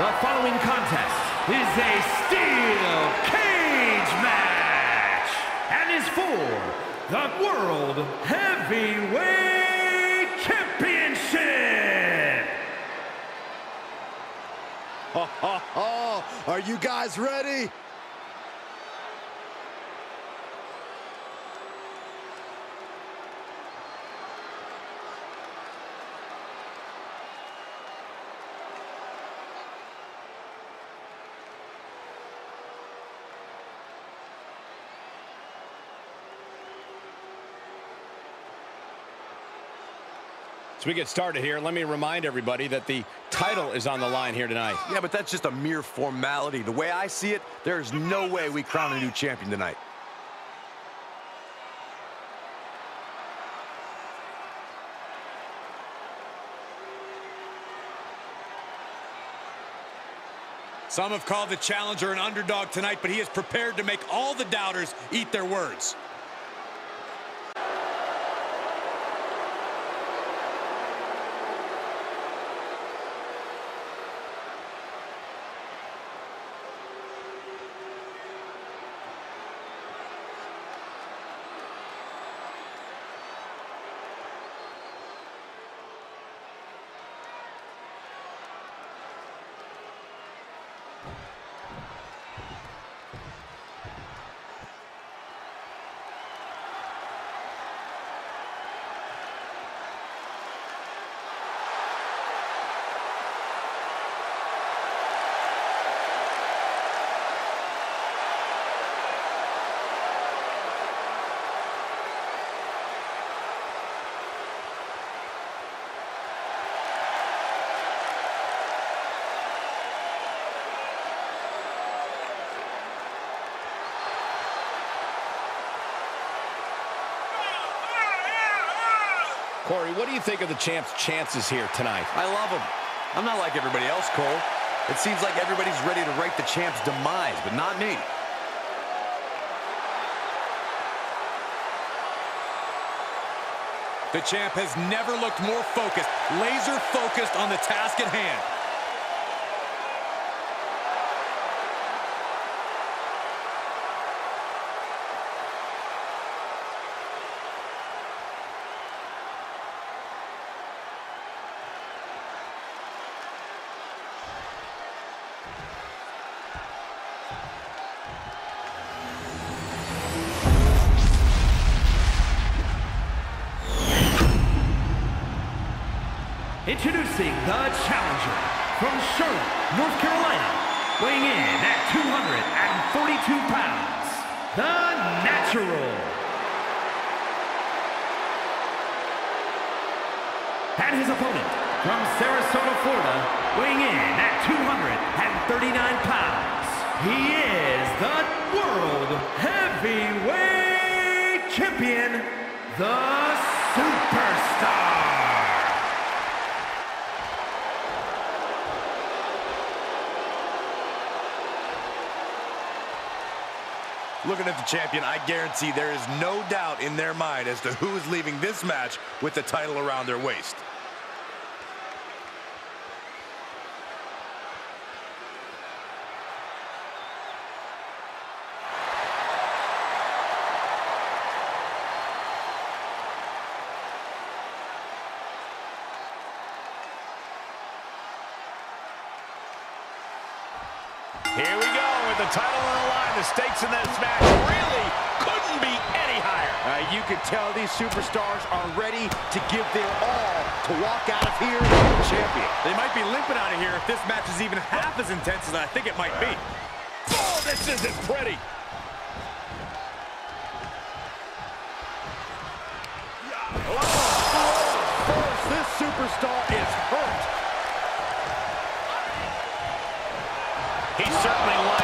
The following contest is a steel cage match and is for the World Heavyweight Championship. Ha ha ha! Are you guys ready? As we get started here, let me remind everybody that the title is on the line here tonight. Yeah, but that's just a mere formality. The way I see it, there's no way we crown a new champion tonight. Some have called the challenger an underdog tonight, but he is prepared to make all the doubters eat their words. Corey, what do you think of the champ's chances here tonight? I love him. I'm not like everybody else, Cole. It seems like everybody's ready to write the champ's demise, but not me. The champ has never looked more focused, laser focused on the task at hand. Introducing the challenger from Charlotte, North Carolina, weighing in at 242 pounds, the Natural. And his opponent from Sarasota, Florida, weighing in at 239 pounds, he is the World Heavyweight Champion, the Superstar. Looking at the champion, I guarantee there is no doubt in their mind as to who is leaving this match with the title around their waist. Here we go with the title the stakes in this match really couldn't be any higher. Uh, you can tell these superstars are ready to give their all to walk out of here champion. They might be limping out of here if this match is even half as intense as I think it might be. Oh, this isn't pretty. First, this superstar is hurt. He's certainly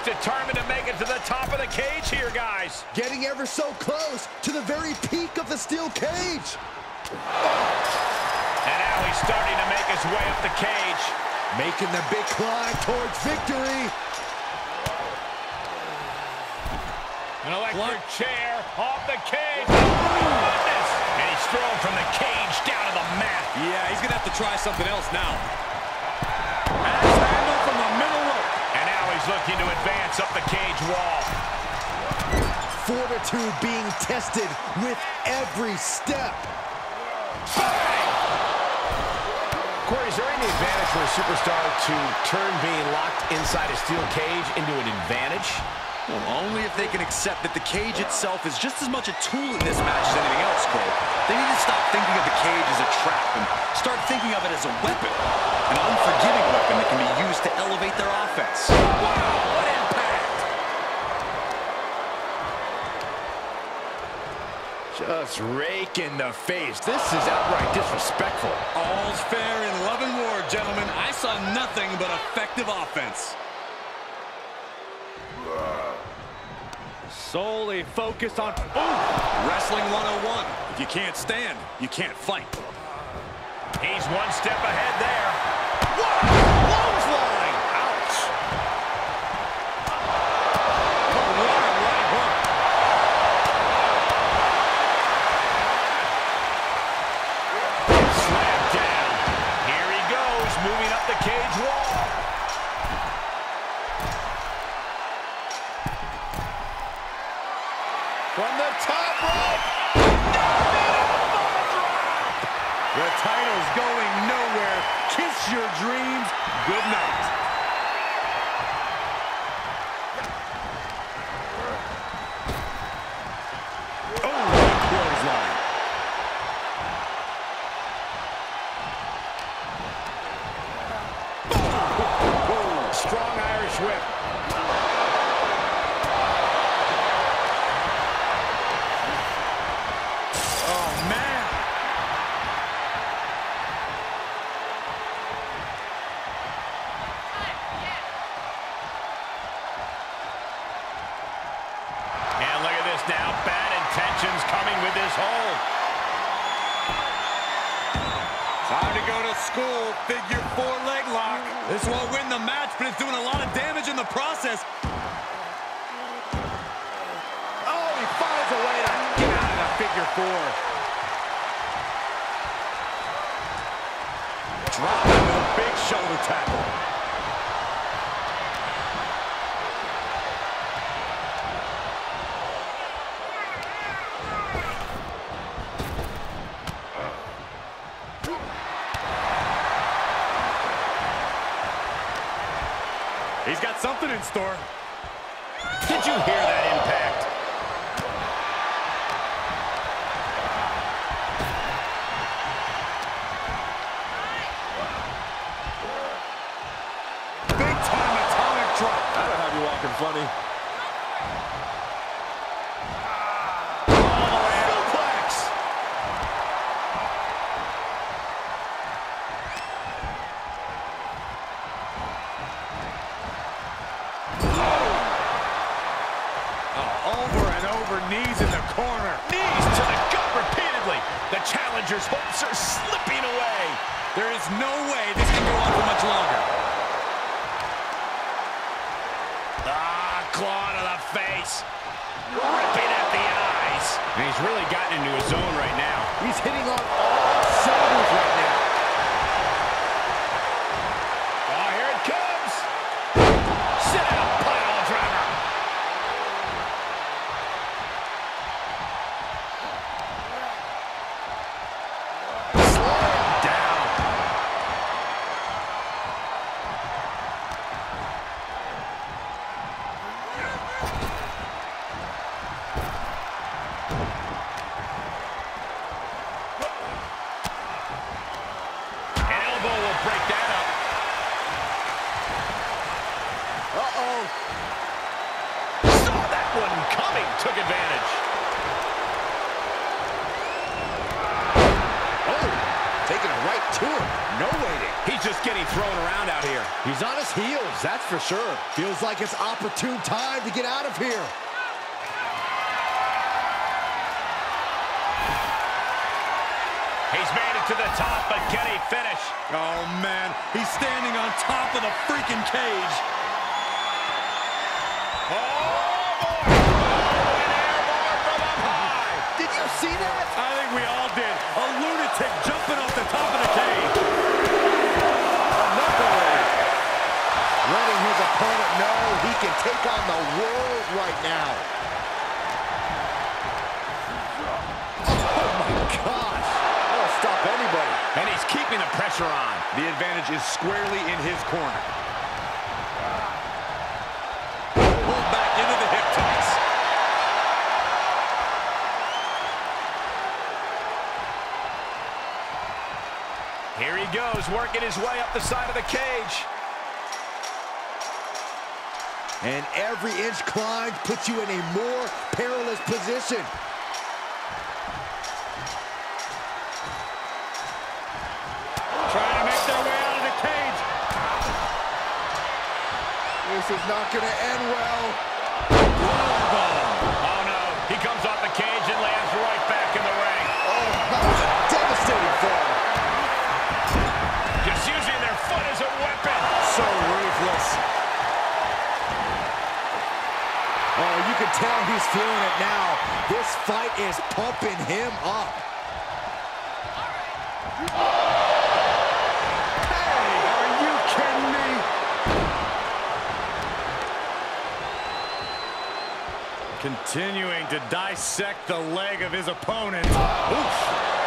He's determined to make it to the top of the cage here, guys. Getting ever so close to the very peak of the steel cage. And now he's starting to make his way up the cage. Making the big climb towards victory. An electric what? chair off the cage. Oh, and he's thrown from the cage down to the mat. Yeah, he's going to have to try something else now looking to advance up the cage wall. Fortitude being tested with every step. Bang! Corey, is there any advantage for a superstar to turn being locked inside a steel cage into an advantage? Well, only if they can accept that the cage itself is just as much a tool in this match as anything else, Cole. They need to stop thinking of the cage as a trap and start thinking of it as a weapon. An unforgiving weapon that can be used to elevate their offense. Wow, what impact! Just rake in the face. This is outright disrespectful. All's fair in love and war, gentlemen. I saw nothing but effective offense. Solely focused on... Ooh! Wrestling 101. If you can't stand, you can't fight. He's one step ahead there. Slam down. Here he goes, moving up the cage wall. Whip. Oh, man. And look at this now. Bad intentions coming with this hold. To school. Figure four leg lock. This won't win the match, but it's doing a lot of damage in the process. Oh, he finds a way to get out of the figure four. Dropping a big shoulder tackle. Got something in store. Did you hear that impact? Big time atomic drop. That'll have you walking funny. Ah, claw to the face. Ripping at the eyes. And he's really gotten into his zone right now. He's hitting on all cylinders right now. He's just getting thrown around out here. He's on his heels, that's for sure. Feels like it's opportune time to get out of here. He's made it to the top, but can he finish? Oh, man. He's standing on top of the freaking cage. Oh, boy. Oh, did you see that? I think we all did. A lunatic take on the world right now. Oh my gosh. That'll stop anybody. And he's keeping the pressure on. The advantage is squarely in his corner. Back into the hip toss. Here he goes, working his way up the side of the cage. And every inch climbed puts you in a more perilous position. Trying to make their way out of the cage. This is not going to end well. He's feeling it now. This fight is pumping him up. Hey, are you kidding me? Continuing to dissect the leg of his opponent. Oof.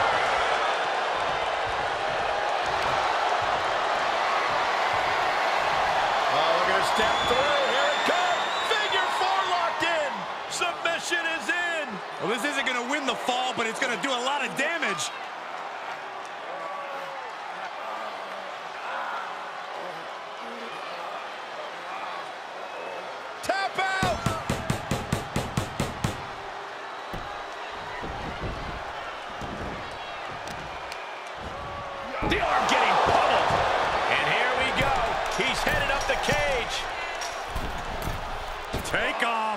Going to do a lot of damage. Tap out. The arm getting pummeled. And here we go. He's headed up the cage. Take off.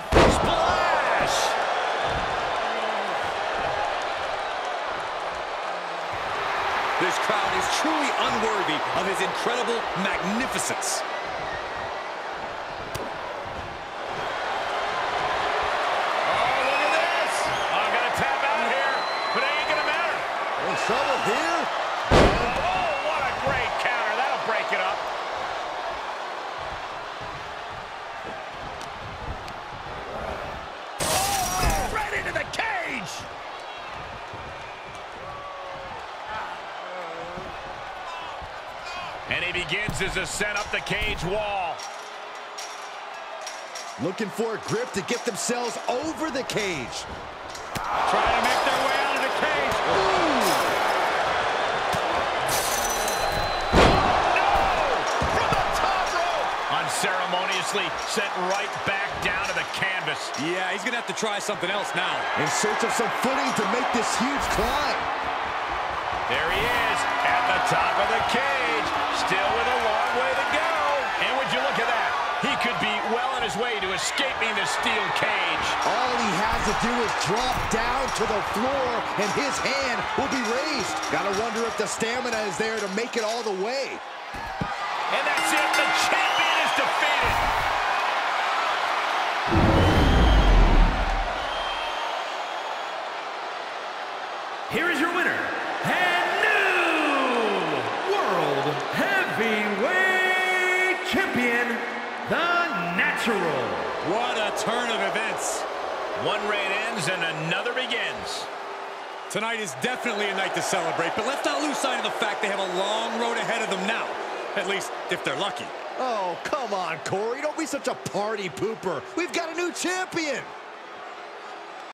Truly unworthy of his incredible magnificence. And he begins his ascent up the cage wall. Looking for a grip to get themselves over the cage. Trying to make their way out of the cage. Oh! From the top rope. Unceremoniously sent right back down to the canvas. Yeah, he's going to have to try something else now. In search of some footing to make this huge climb. There he is at the top of the cage, still with a long way to go. And would you look at that? He could be well on his way to escaping the steel cage. All he has to do is drop down to the floor and his hand will be raised. Gotta wonder if the stamina is there to make it all the way. And that's it. The champion is defeated. Here is your winner Natural. What a turn of events. One reign ends and another begins. Tonight is definitely a night to celebrate, but let's not lose sight of the fact they have a long road ahead of them now. At least, if they're lucky. Oh, come on, Corey. Don't be such a party pooper. We've got a new champion.